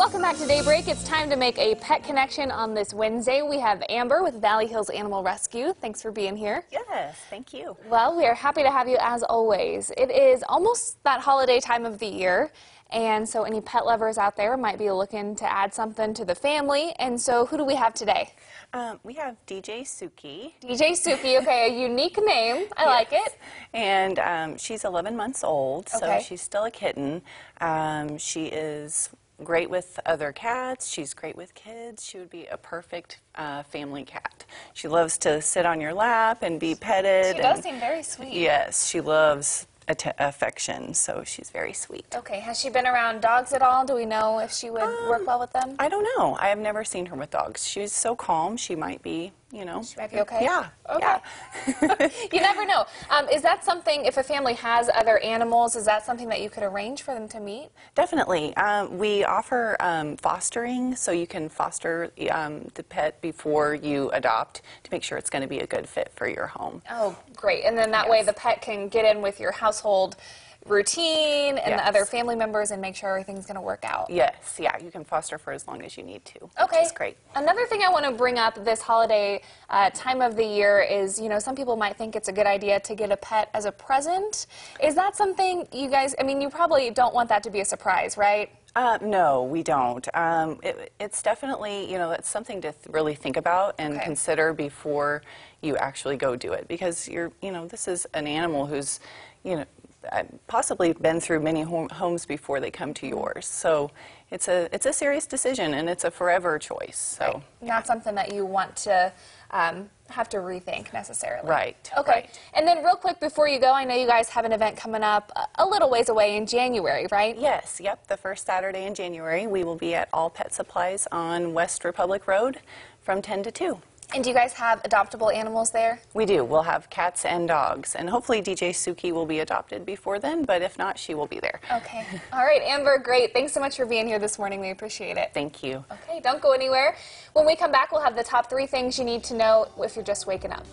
Welcome back to Daybreak. It's time to make a pet connection on this Wednesday. We have Amber with Valley Hills Animal Rescue. Thanks for being here. Yes, thank you. Well, we are happy to have you as always. It is almost that holiday time of the year, and so any pet lovers out there might be looking to add something to the family. And so, who do we have today? Um, we have DJ Suki, DJ Suki. Okay, a unique name. I like it. and um, she's 11 months old, so Okay. she's still a kitten. Um, she is great with other cats. She's great with kids. She would be a perfect uh, family cat. She loves to sit on your lap and be petted. She does and- seem very sweet. Yes, she loves affection, so she's very sweet. Okay, has she been around dogs at all? Do we know if she would work well with them? I don't know. I have never seen her with dogs. She's so calm. She might be, you know. She might be okay? Yeah. Okay. Yeah. You never know. Um, is that something, if a family has other animals, is that something that you could arrange for them to meet? Definitely. Um, we offer um, fostering, so you can foster um, the pet before you adopt to make sure it's going to be a good fit for your home. Oh, great. And then that way the pet can get in with your household routine and the other family members and make sure everything's going to work out. Yes, yeah, you can foster for as long as you need to. Okay. Which great. Another thing I want to bring up this holiday uh, time of the year is, you know, some people might think it's a good idea to get a pet as a present. Is that something you guys, I mean, you probably don't want that to be a surprise, right? Uh, no, we don't. Um, it, it's definitely, you know, it's something to th- really think about and Okay. consider before you actually go do it because you're, you know, this is an animal who's, you know, possibly been through many home, homes before they come to yours. So it's a it's a serious decision and it's a forever choice. So Not something that you want to um, have to rethink necessarily. Right, Okay. right. And then, real quick before you go, I know you guys have an event coming up a- a little ways away in January, right? yes, yep, the first Saturday in January we will be at All Pet Supplies on West Republic Road from 10 to 2. And do you guys have adoptable animals there? We do. We'll have cats and dogs, and hopefully DJ Suki will be adopted before then. But if not, she will be there. Okay. All right, Amber, great. Thanks so much for being here this morning. We appreciate it. Thank you. Okay, don't go anywhere. When we come back, we'll have the top three things you need to know if you're just waking up.